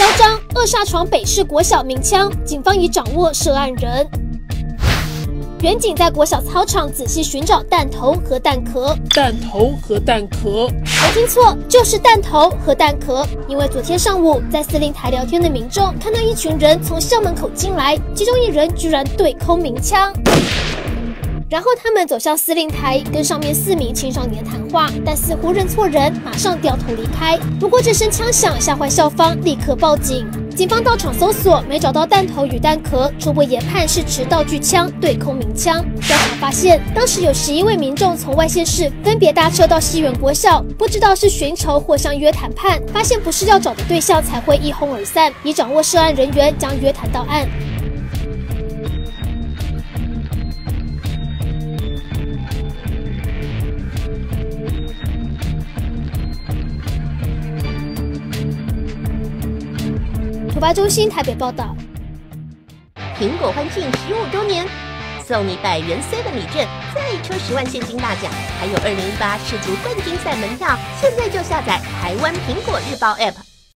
嚣张，扼杀闯北市国小鸣枪，警方已掌握涉案人。远警在国小操场仔细寻找弹头和弹壳，弹头和弹壳，没听错，就是弹头和弹壳。因为昨天上午在司令台聊天的民众看到一群人从校门口进来，其中一人居然对空鸣枪。然后他们走向司令台，跟上面四名青少年谈话，但似乎认错人，马上掉头离开。不过这声枪响吓坏校方，立刻报警。警方到场搜索，没找到弹头与弹壳，初步研判是持道具枪对空鸣枪。调查发现，当时有十一位民众从外县市分别搭车到西园国校，不知道是寻仇或相约谈判，发现不是要找的对象才会一哄而散。已掌握涉案人员，将约谈到案。突发中心台北报道，苹果欢庆十五周年，送你百元 C 的礼券，再抽十万现金大奖，还有二零一八世足冠军赛门票，现在就下载台湾苹果日报 App。